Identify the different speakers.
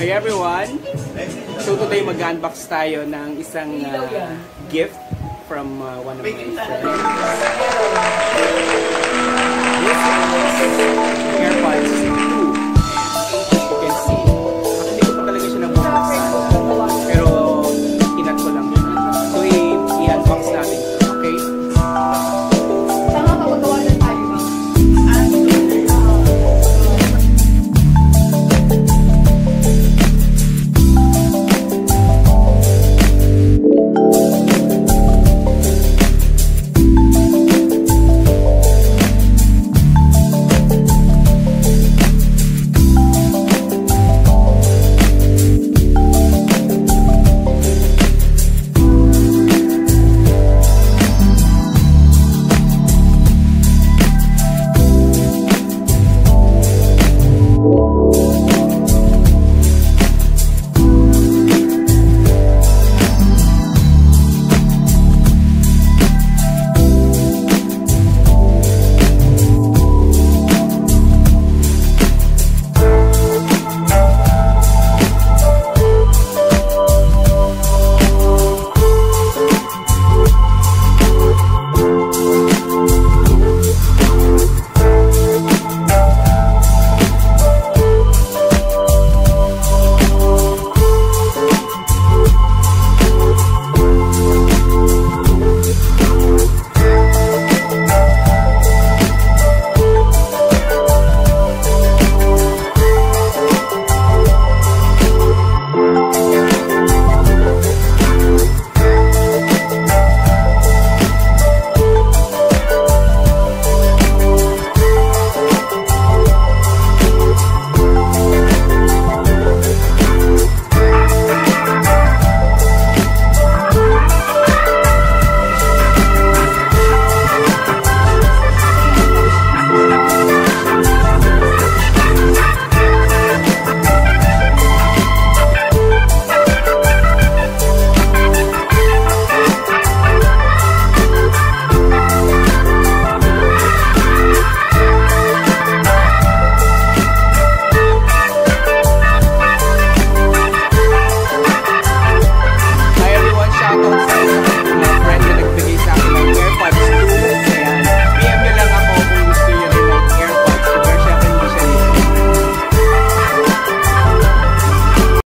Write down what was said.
Speaker 1: Hey everyone! So today mag-unbox tayo ng isang uh, gift from uh, one of my friends.